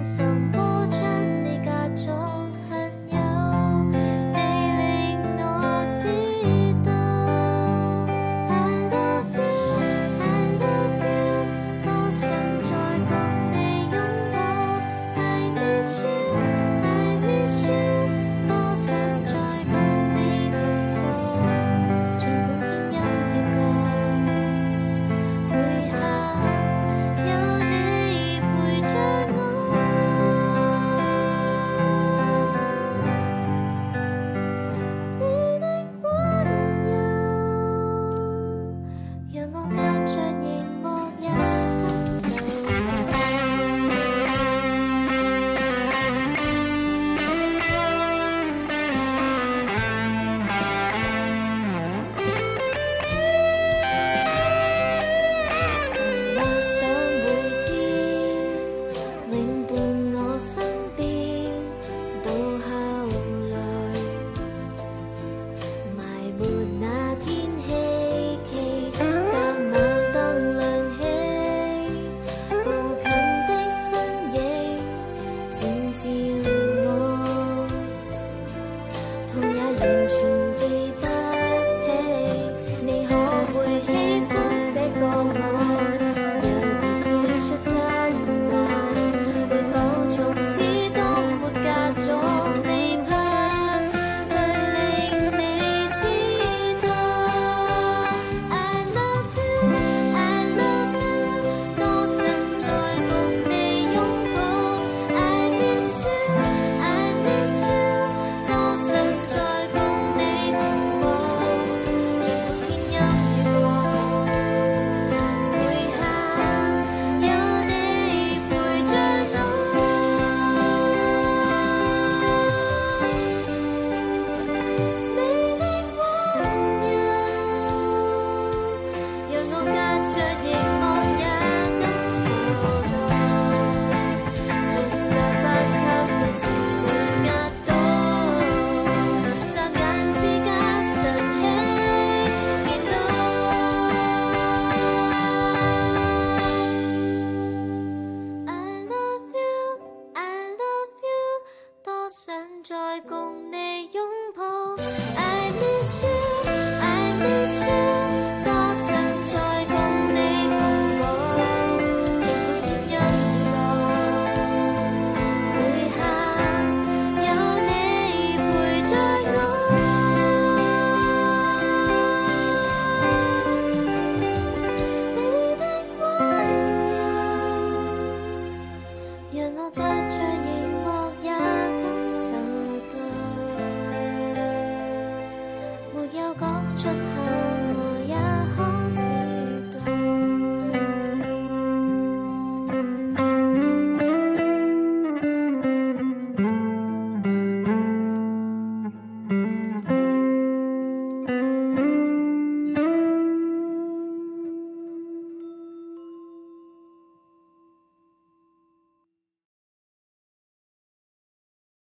什么将你隔作朋友？你令我知道。I love you, I love you。多想再共你拥抱。I miss you。tragédie. 让我隔绝。